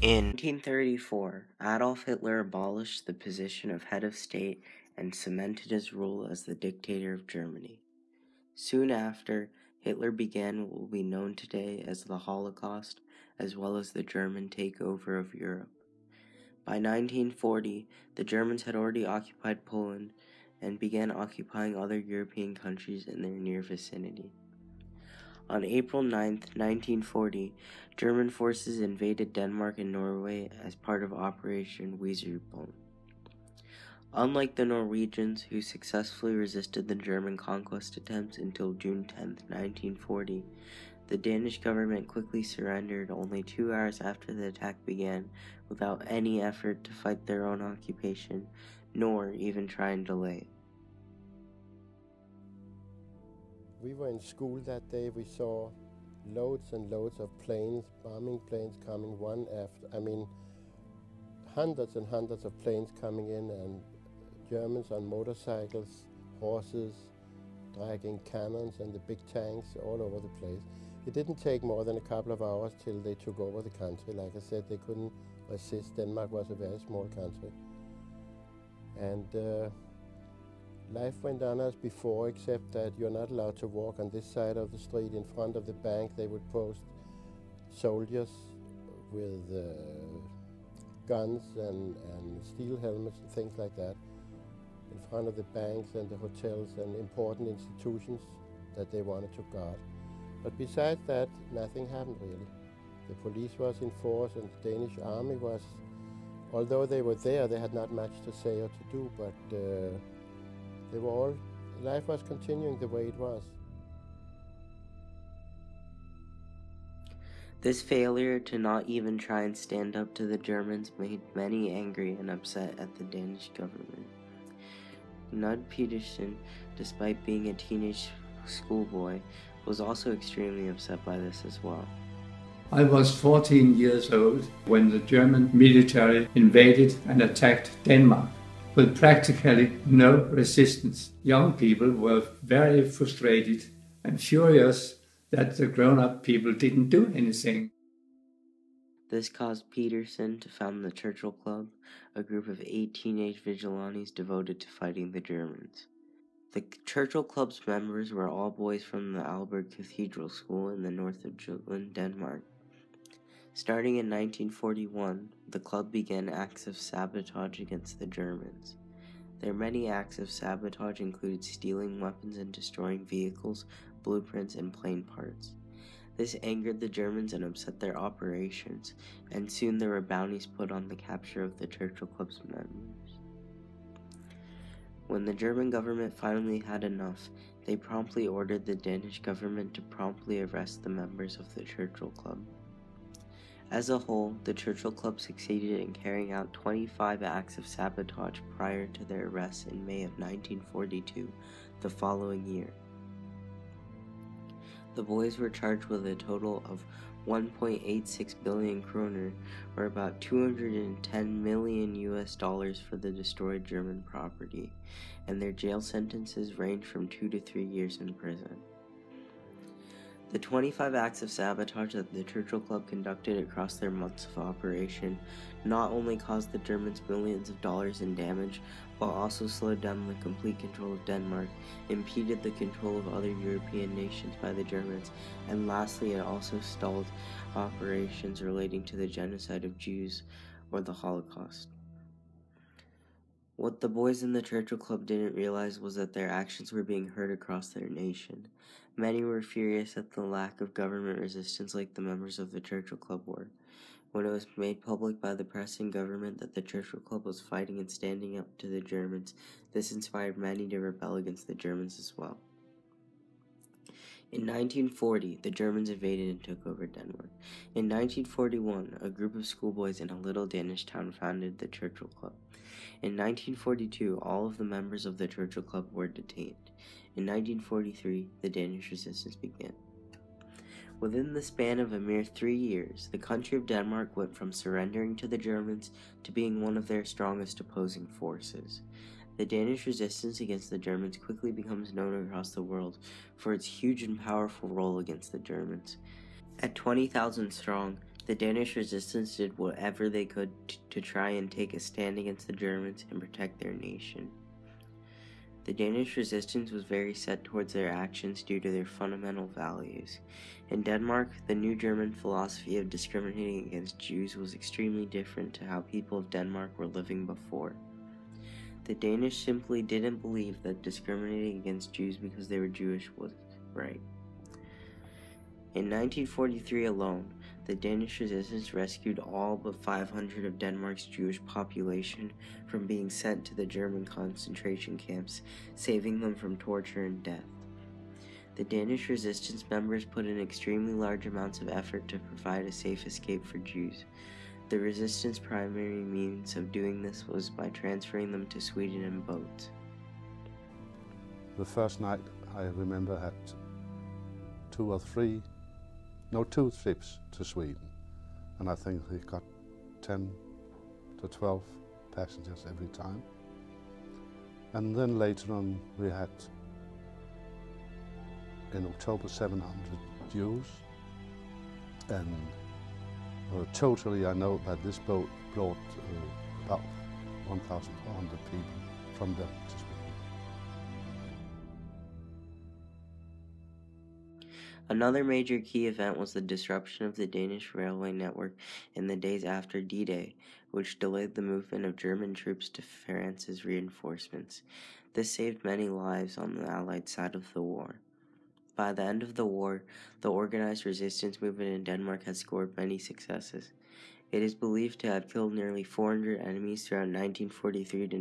In 1934, Adolf Hitler abolished the position of head of state and cemented his rule as the dictator of Germany. Soon after, Hitler began what will be known today as the Holocaust, as well as the German takeover of Europe. By 1940, the Germans had already occupied Poland and began occupying other European countries in their near vicinity. On April 9, 1940, German forces invaded Denmark and Norway as part of Operation Weserübung. Unlike the Norwegians, who successfully resisted the German conquest attempts until June 10, 1940, the Danish government quickly surrendered only two hours after the attack began without any effort to fight their own occupation, nor even try and delay it. We were in school that day. We saw loads and loads of planes, bombing planes coming one after, I mean, hundreds and hundreds of planes coming in, and Germans on motorcycles, horses, dragging cannons and the big tanks all over the place. It didn't take more than a couple of hours till they took over the country. Like I said, they couldn't resist. Denmark was a very small country. And uh, Life went on as before, except that you're not allowed to walk on this side of the street. In front of the bank, they would post soldiers with uh, guns and, and steel helmets and things like that in front of the banks and the hotels and important institutions that they wanted to guard. But besides that, nothing happened really. The police was in force and the Danish army was, although they were there, they had not much to say or to do, but uh, they were all, life was continuing the way it was. This failure to not even try and stand up to the Germans made many angry and upset at the Danish government. Knud Pedersen, despite being a teenage schoolboy, was also extremely upset by this as well. I was 14 years old when the German military invaded and attacked Denmark with practically no resistance. Young people were very frustrated and furious that the grown up people didn't do anything. This caused Pedersen to found the Churchill Club, a group of eight teenage vigilantes devoted to fighting the Germans. The Churchill Club's members were all boys from the Aalborg Cathedral School in the north of Jutland, Denmark. Starting in 1941, the club began acts of sabotage against the Germans. Their many acts of sabotage included stealing weapons and destroying vehicles, blueprints, and plane parts. This angered the Germans and upset their operations, and soon there were bounties put on the capture of the Churchill Club's members. When the German government finally had enough, they promptly ordered the Danish government to promptly arrest the members of the Churchill Club. As a whole, the Churchill Club succeeded in carrying out 25 acts of sabotage prior to their arrest in May of 1942, the following year. The boys were charged with a total of 1.86 billion kroner, or about 210 million US dollars for the destroyed German property, and their jail sentences range from 2 to 3 years in prison. The 25 acts of sabotage that the Churchill Club conducted across their months of operation not only caused the Germans millions of dollars in damage, but also slowed down the complete control of Denmark, impeded the control of other European nations by the Germans, and lastly, it also stalled operations relating to the genocide of Jews or the Holocaust. What the boys in the Churchill Club didn't realize was that their actions were being heard across their nation. Many were furious at the lack of government resistance like the members of the Churchill Club were. When it was made public by the press and government that the Churchill Club was fighting and standing up to the Germans, this inspired many to rebel against the Germans as well. In 1940, the Germans invaded and took over Denmark. In 1941, a group of schoolboys in a little Danish town founded the Churchill Club. In 1942, all of the members of the Churchill Club were detained. In 1943, the Danish resistance began. Within the span of a mere three years, the country of Denmark went from surrendering to the Germans to being one of their strongest opposing forces. The Danish resistance against the Germans quickly becomes known across the world for its huge and powerful role against the Germans. At 20,000 strong, The Danish resistance did whatever they could to try and take a stand against the Germans and protect their nation. The Danish resistance was very set towards their actions due to their fundamental values. In Denmark, the new German philosophy of discriminating against Jews was extremely different to how people of Denmark were living before. The Danish simply didn't believe that discriminating against Jews because they were Jewish was right. In 1943 alone, the Danish resistance rescued all but 500 of Denmark's Jewish population from being sent to the German concentration camps, saving them from torture and death. The Danish resistance members put in extremely large amounts of effort to provide a safe escape for Jews. The resistance primary means of doing this was by transferring them to Sweden in boats. The first night I remember had two or three no two trips to Sweden, and I think we got 10 to 12 passengers every time. And then later on, we had in October 700 Jews, and uh, totally I know that this boat brought uh, about 1,400 people from there to Another major key event was the disruption of the Danish railway network in the days after D Day, which delayed the movement of German troops to France's reinforcements. This saved many lives on the Allied side of the war. By the end of the war, the organized resistance movement in Denmark had scored many successes. It is believed to have killed nearly 400 enemies throughout 1943 to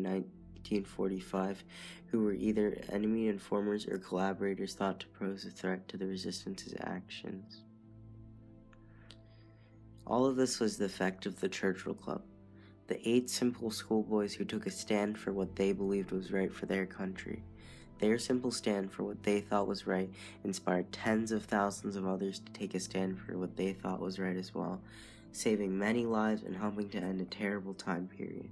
1945 who were either enemy informers or collaborators thought to pose a threat to the resistance's actions. All of this was the effect of the Churchill Club, the eight simple schoolboys who took a stand for what they believed was right for their country. Their simple stand for what they thought was right inspired tens of thousands of others to take a stand for what they thought was right as well, saving many lives and helping to end a terrible time period.